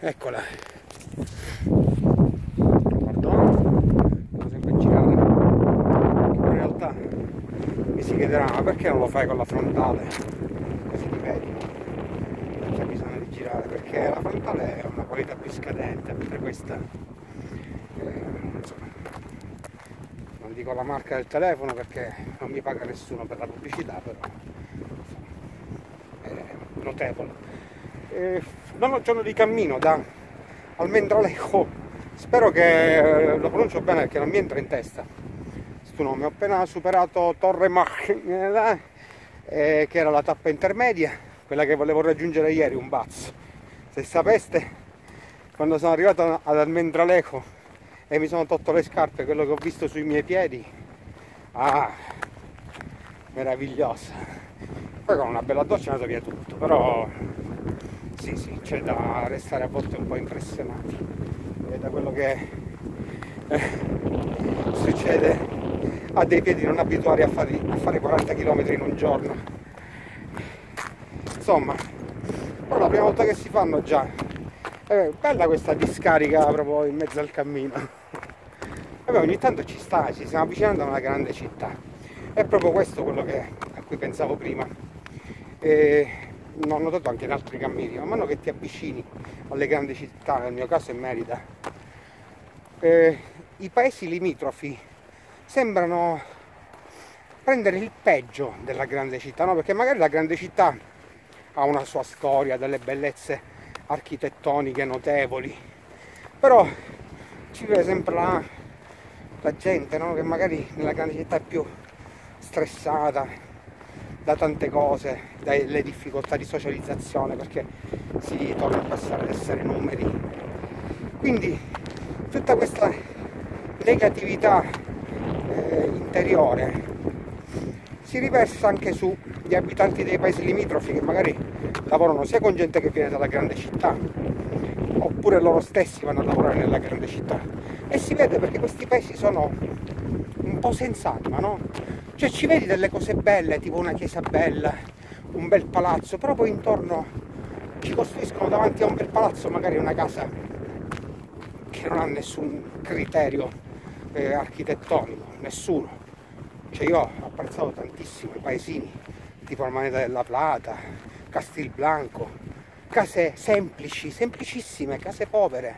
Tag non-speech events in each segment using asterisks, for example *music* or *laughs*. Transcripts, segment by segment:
eccola. Devo sempre girare. In realtà mi si chiederà ma perché non lo fai con la frontale? Così ti vedi. Non c'è bisogno di girare perché la frontale è una qualità più scadente mentre questa eh, non dico la marca del telefono perché non mi paga nessuno per la pubblicità però insomma, è notevole. Eh, nono giorno di cammino da Almendralejo spero che eh, lo pronuncio bene perché non mi entra in testa questo nome. Ho appena superato Torre Mach eh, che era la tappa intermedia quella che volevo raggiungere ieri un bazzo se sapeste quando sono arrivato ad Almendralejo e mi sono tolto le scarpe quello che ho visto sui miei piedi ah meravigliosa poi con una bella doccia è andato via tutto però sì, sì, c'è da restare a volte un po' impressionati e da quello che eh, succede a dei piedi non abituati a fare, a fare 40 km in un giorno. Insomma, però la prima volta che si fanno già, è bella questa discarica proprio in mezzo al cammino. Vabbè, ogni tanto ci sta, ci stiamo avvicinando a una grande città. È proprio questo quello che, a cui pensavo prima. E l'ho notato anche in altri cammini, man mano che ti avvicini alle grandi città, nel mio caso è Merida, eh, i paesi limitrofi sembrano prendere il peggio della grande città, no? perché magari la grande città ha una sua storia, delle bellezze architettoniche notevoli, però ci vede sempre la, la gente no? che magari nella grande città è più stressata, da tante cose, dalle difficoltà di socializzazione, perché si torna a passare ad essere numeri. Quindi tutta questa negatività eh, interiore si riversa anche sugli abitanti dei paesi limitrofi che magari lavorano sia con gente che viene dalla grande città oppure loro stessi vanno a lavorare nella grande città e si vede perché questi paesi sono un po' senza anima, no? Cioè ci vedi delle cose belle, tipo una chiesa bella, un bel palazzo, però poi intorno ci costruiscono davanti a un bel palazzo magari una casa che non ha nessun criterio eh, architettonico, nessuno. Cioè io ho apprezzato tantissimo i paesini, tipo la Moneta della Plata, Castilblanco, case semplici, semplicissime, case povere,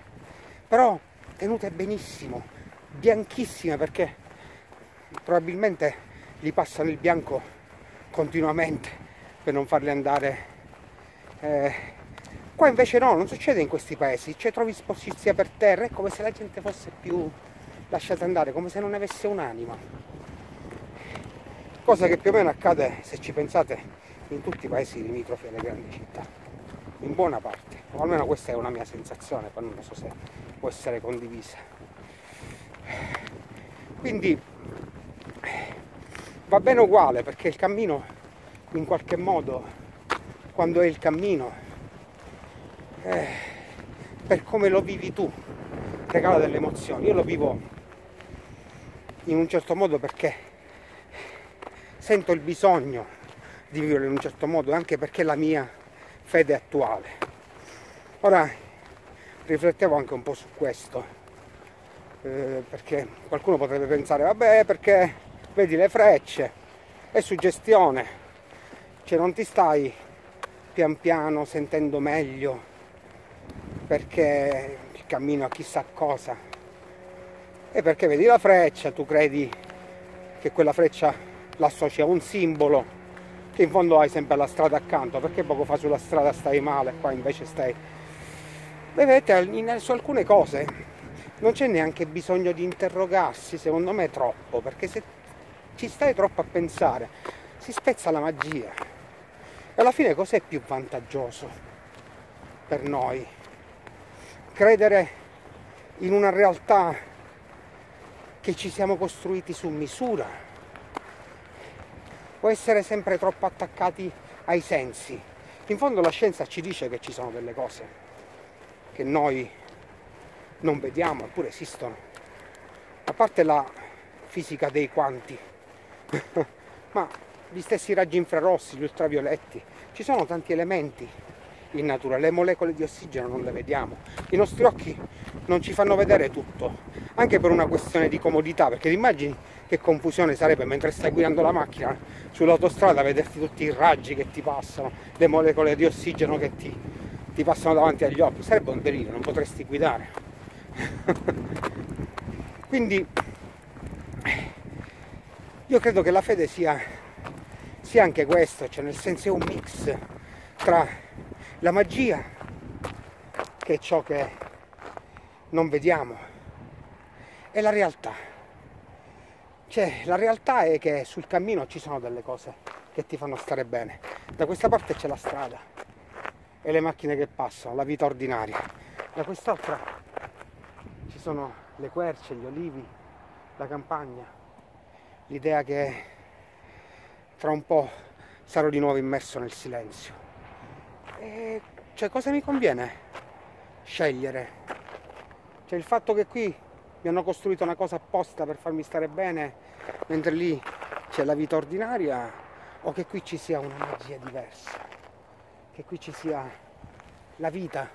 però tenute benissimo, bianchissime perché probabilmente gli passano il bianco continuamente per non farli andare eh, qua invece no, non succede in questi paesi. Cioè trovi sporcizia per terra è come se la gente fosse più lasciata andare come se non avesse un'anima. Cosa che più o meno accade se ci pensate in tutti i paesi limitrofi alle grandi città. In buona parte. O almeno questa è una mia sensazione poi non so se può essere condivisa. Quindi va bene uguale perché il cammino in qualche modo quando è il cammino eh, per come lo vivi tu regala delle emozioni. Io lo vivo in un certo modo perché sento il bisogno di vivere in un certo modo anche perché è la mia fede attuale. Ora riflettevo anche un po' su questo eh, perché qualcuno potrebbe pensare vabbè perché vedi le frecce, è suggestione, cioè non ti stai pian piano sentendo meglio perché il cammino a chissà cosa, e perché vedi la freccia, tu credi che quella freccia l'associ a un simbolo che in fondo hai sempre la strada accanto, perché poco fa sulla strada stai male, qua invece stai... Vedete, su alcune cose non c'è neanche bisogno di interrogarsi, secondo me troppo, perché se ci stai troppo a pensare, si spezza la magia. E alla fine cos'è più vantaggioso per noi? Credere in una realtà che ci siamo costruiti su misura o essere sempre troppo attaccati ai sensi. In fondo la scienza ci dice che ci sono delle cose che noi non vediamo, eppure esistono. A parte la fisica dei quanti, *laughs* ma gli stessi raggi infrarossi, gli ultravioletti, ci sono tanti elementi in natura, le molecole di ossigeno non le vediamo, i nostri occhi non ci fanno vedere tutto, anche per una questione di comodità, perché ti immagini che confusione sarebbe mentre stai guidando la macchina sull'autostrada vederti tutti i raggi che ti passano, le molecole di ossigeno che ti, ti passano davanti agli occhi, sarebbe un delirio, non potresti guidare. *laughs* Quindi io credo che la fede sia, sia anche questo, cioè nel senso è un mix tra la magia, che è ciò che non vediamo, e la realtà. Cioè, la realtà è che sul cammino ci sono delle cose che ti fanno stare bene. Da questa parte c'è la strada e le macchine che passano, la vita ordinaria. Da quest'altra ci sono le querce, gli olivi, la campagna, l'idea che tra un po' sarò di nuovo immerso nel silenzio. E cioè cosa mi conviene scegliere? Cioè il fatto che qui mi hanno costruito una cosa apposta per farmi stare bene, mentre lì c'è la vita ordinaria, o che qui ci sia una magia diversa, che qui ci sia la vita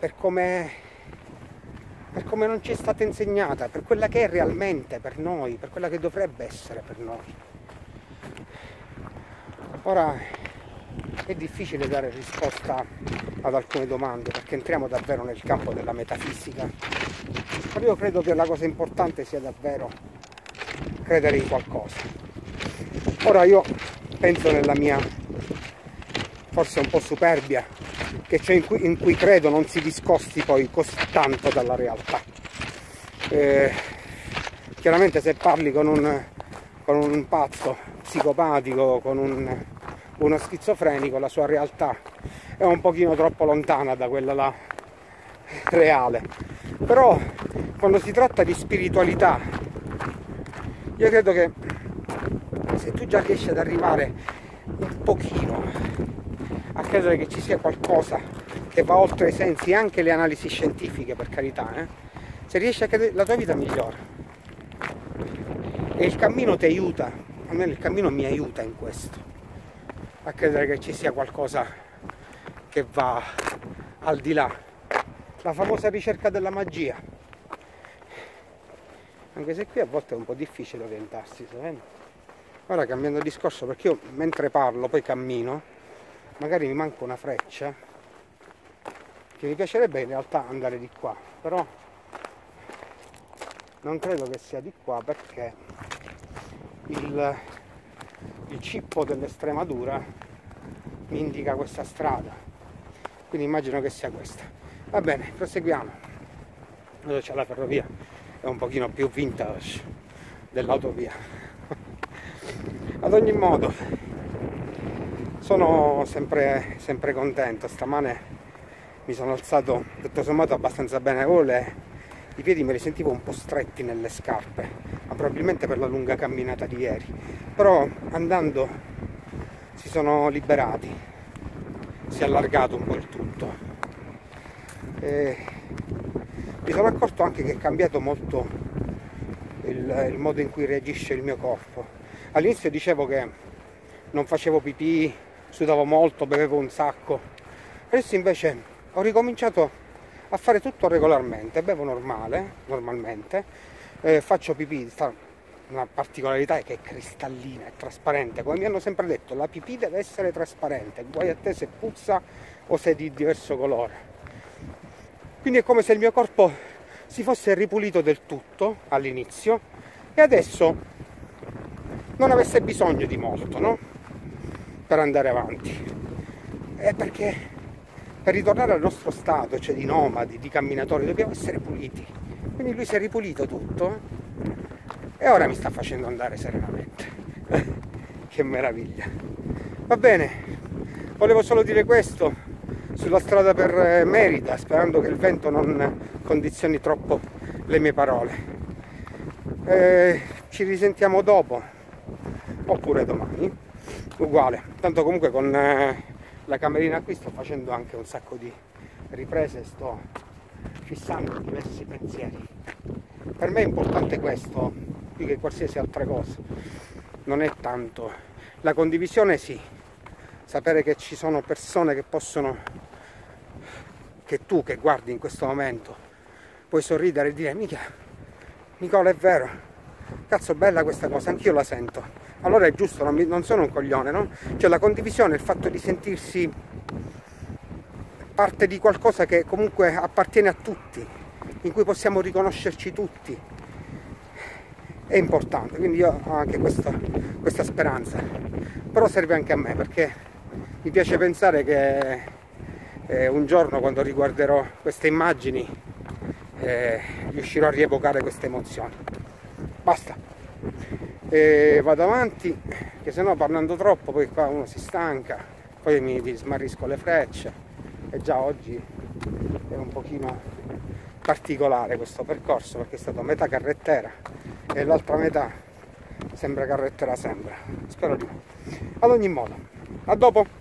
per come per come non ci è stata insegnata, per quella che è realmente per noi, per quella che dovrebbe essere per noi. Ora è difficile dare risposta ad alcune domande perché entriamo davvero nel campo della metafisica, ma io credo che la cosa importante sia davvero credere in qualcosa. Ora io penso nella mia forse un po' superbia che ciò in in cui credo non si discosti poi così tanto dalla realtà. Eh, chiaramente se parli con un, con un pazzo psicopatico, con un, uno schizofrenico, la sua realtà è un pochino troppo lontana da quella là reale. Però quando si tratta di spiritualità, io credo che se tu già riesci ad arrivare un pochino credere che ci sia qualcosa che va oltre i sensi anche le analisi scientifiche per carità eh? se riesci a credere la tua vita migliora e il cammino ti aiuta almeno il cammino mi aiuta in questo a credere che ci sia qualcosa che va al di là la famosa ricerca della magia anche se qui a volte è un po' difficile orientarsi sapete? ora cambiando discorso perché io mentre parlo poi cammino magari mi manca una freccia che mi piacerebbe in realtà andare di qua però non credo che sia di qua perché il, il cippo dell'Estremadura mi indica questa strada. Quindi immagino che sia questa. Va bene proseguiamo. Dove c'è la ferrovia è un pochino più vintage dell'autovia. *laughs* Ad ogni modo sono sempre, sempre contento, stamane mi sono alzato tutto sommato abbastanza bene, oh, le, i piedi me li sentivo un po' stretti nelle scarpe, ma probabilmente per la lunga camminata di ieri, però andando si sono liberati, si è allargato un po' il tutto. E mi sono accorto anche che è cambiato molto il, il modo in cui reagisce il mio corpo. All'inizio dicevo che non facevo pipì sudavo molto, bevevo un sacco. Adesso invece ho ricominciato a fare tutto regolarmente, bevo normale, normalmente, eh, faccio pipì, una particolarità è che è cristallina, è trasparente, come mi hanno sempre detto, la pipì deve essere trasparente, guai a te se puzza o se è di diverso colore. Quindi è come se il mio corpo si fosse ripulito del tutto all'inizio e adesso non avesse bisogno di molto, no? Per andare avanti. È perché per ritornare al nostro stato, cioè di nomadi, di camminatori, dobbiamo essere puliti. Quindi lui si è ripulito tutto e ora mi sta facendo andare serenamente. *laughs* che meraviglia. Va bene, volevo solo dire questo sulla strada per eh, Merida, sperando che il vento non condizioni troppo le mie parole. Eh, ci risentiamo dopo, oppure domani uguale. Tanto comunque con eh, la camerina qui sto facendo anche un sacco di riprese sto fissando diversi pensieri. Per me è importante questo più che qualsiasi altra cosa. Non è tanto. La condivisione sì. Sapere che ci sono persone che possono, che tu che guardi in questo momento, puoi sorridere e dire, mica, Nicola è vero, cazzo bella questa cosa, anch'io la sento. Allora è giusto, non, mi, non sono un coglione, no? Cioè la condivisione, il fatto di sentirsi parte di qualcosa che comunque appartiene a tutti, in cui possiamo riconoscerci tutti, è importante, quindi io ho anche questa, questa speranza, però serve anche a me perché mi piace pensare che eh, un giorno quando riguarderò queste immagini eh, riuscirò a rievocare queste emozioni. Basta. E vado avanti, che se no parlando troppo poi qua uno si stanca, poi mi, mi smarrisco le frecce e già oggi è un pochino particolare questo percorso perché è stato metà carrettera e l'altra metà sembra carrettera sembra. Spero di no. Ad ogni modo, a dopo!